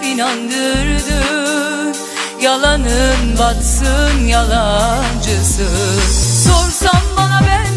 öldürdün Yalanın batsın yalancısı. Sorsan bana ben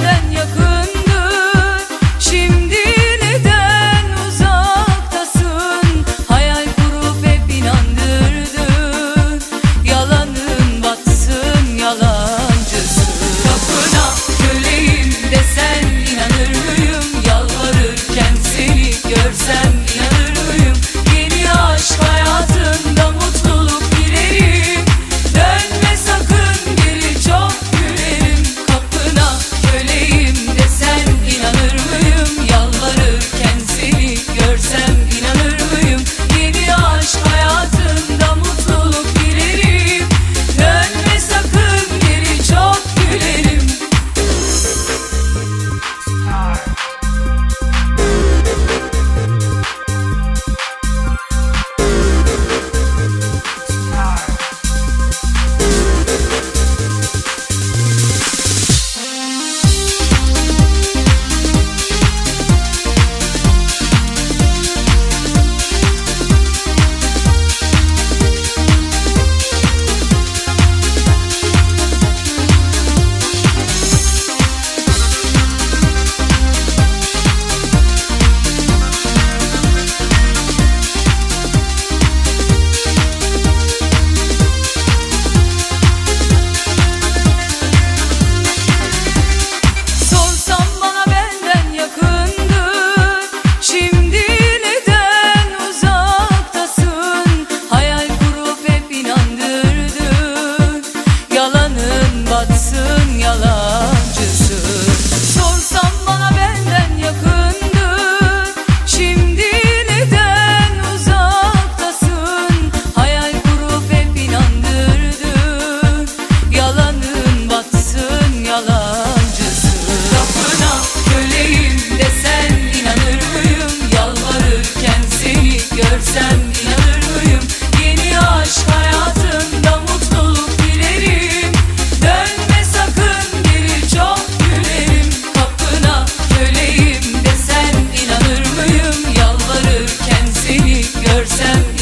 görsem